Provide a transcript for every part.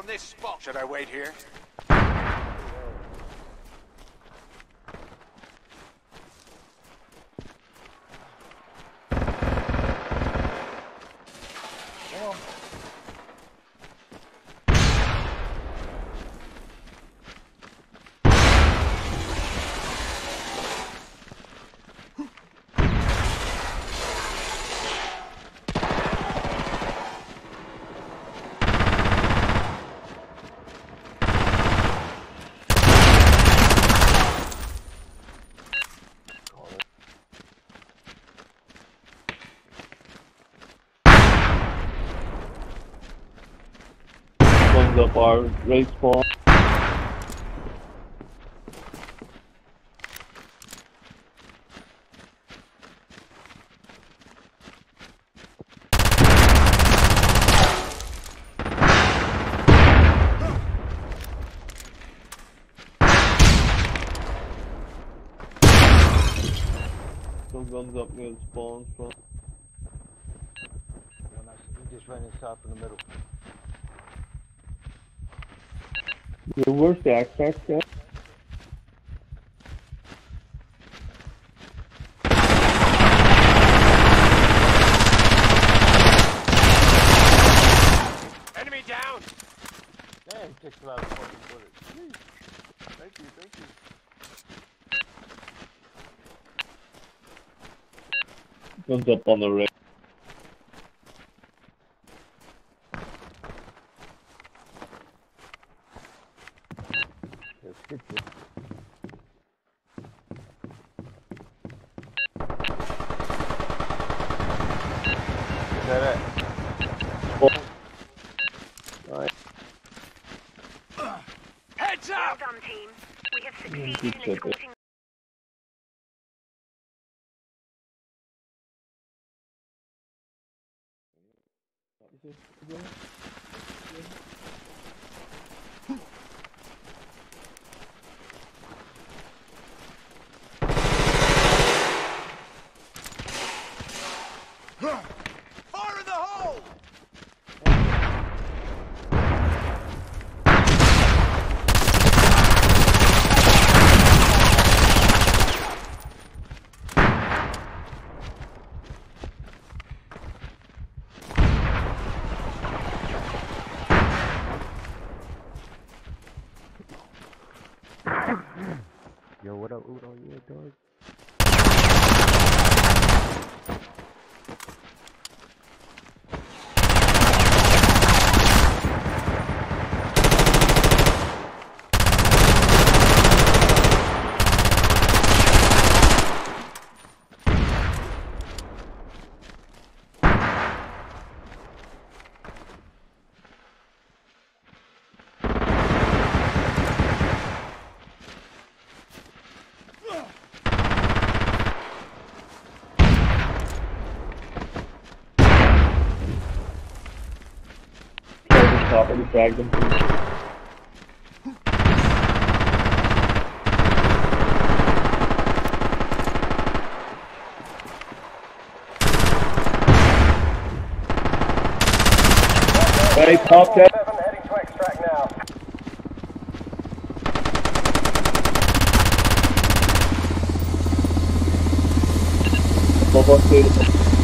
From this spot. Should I wait here? Our race. Some guns up near the spawn front. Just ran inside from the middle. Your worst backpack guy? Enemy down! Damn, he takes a lot of fucking bullets. Thank you, thank you. Guns up on the race. Good, good. Target top, already fragged him. Hey,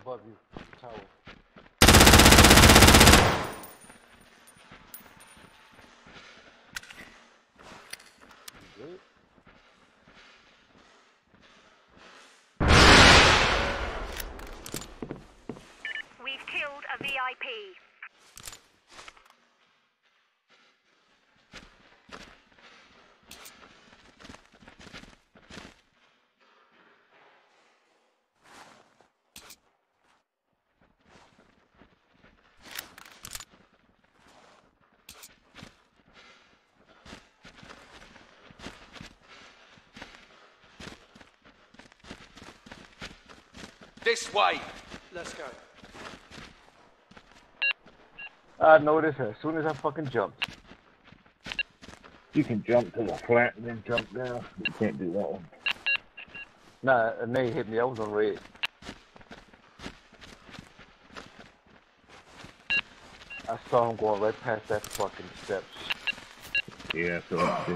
above This way. Let's go. I noticed as soon as I fucking jumped. You can jump to the flat and then jump down. You can't do that one. Nah, a nade hit me. I was on red. I saw him going right past that fucking steps. Yeah, so let's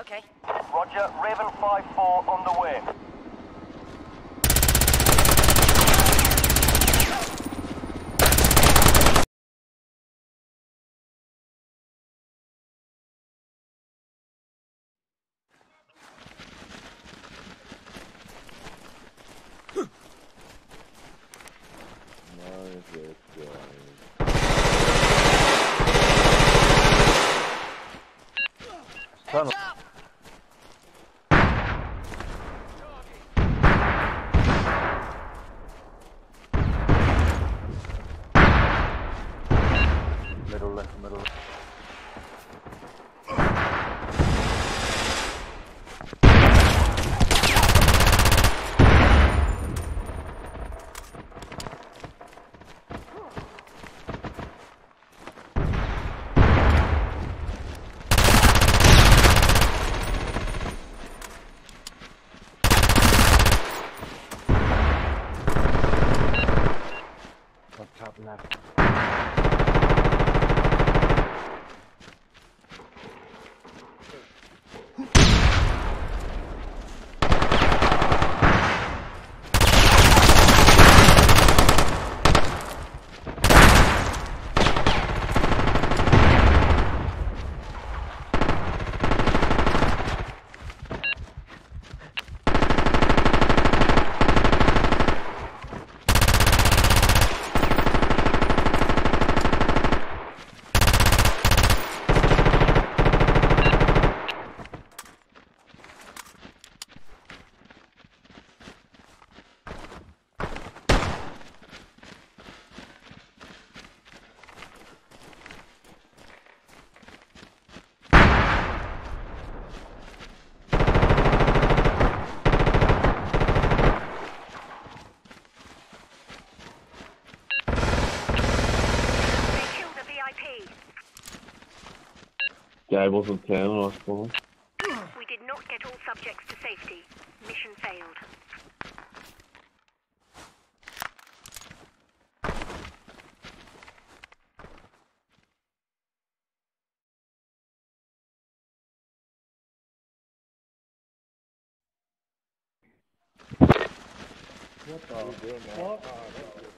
Okay. Roger, Raven 5-4 on the way. Guy wasn't 10 or something. We did not get all subjects to safety. Mission failed. Men,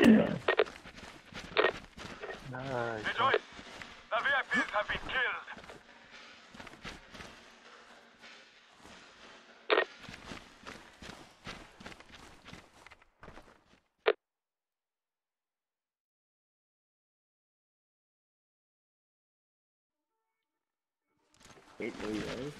Nice. Rejoice! The VIPs have been killed. Eight million. I'm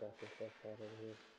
No crap, I got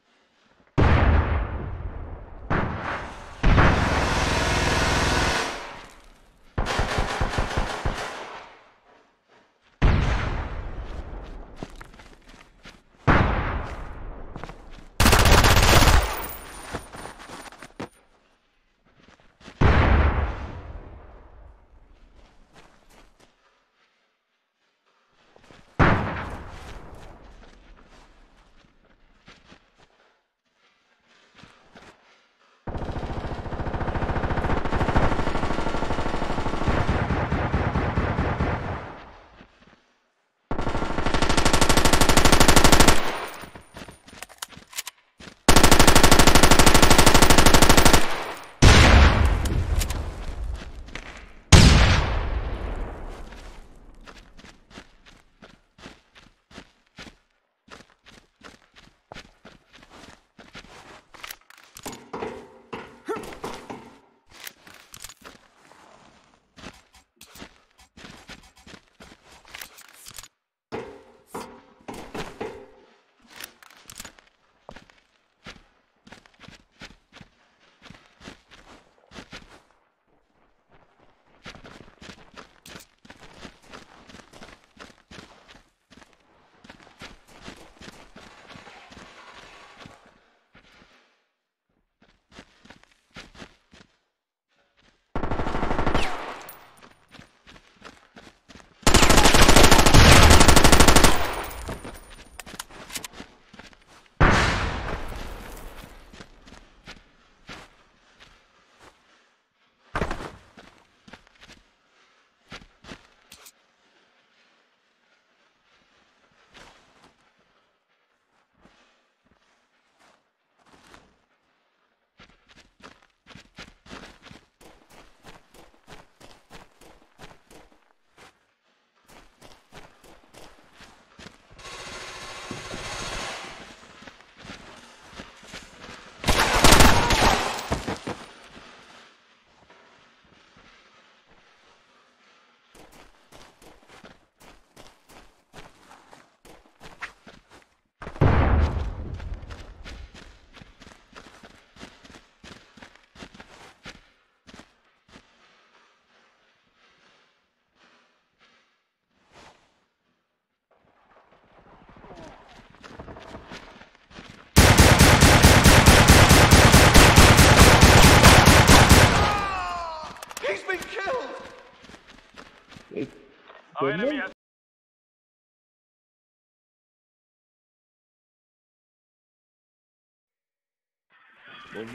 enemy has One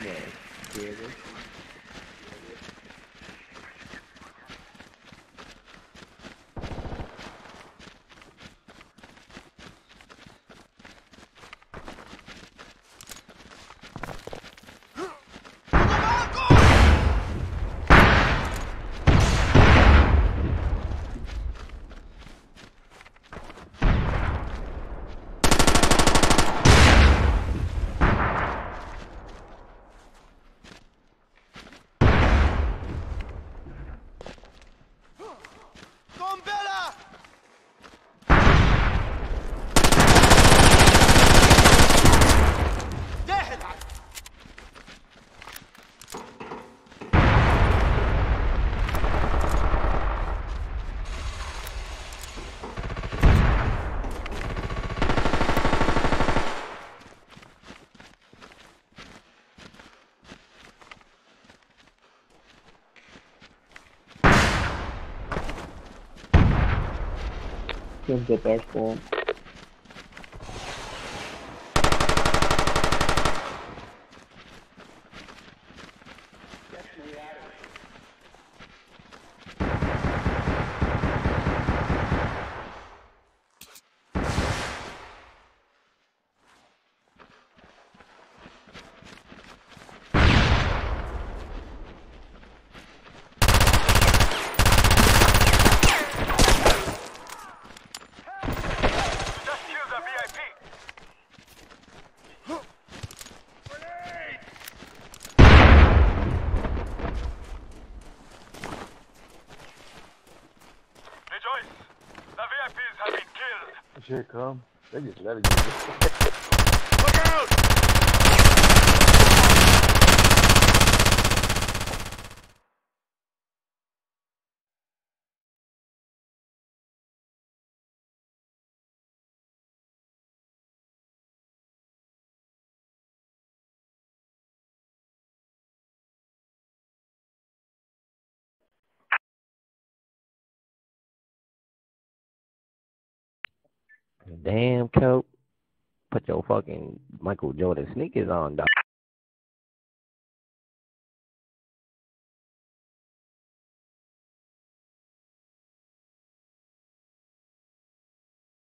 more. Whoever. Jumped up our spawn. Just kill the VIP. Rejoice! The VIPs have been killed. Shit, come. They just let it go. Damn, coat. Put your fucking Michael Jordan sneakers on, dog.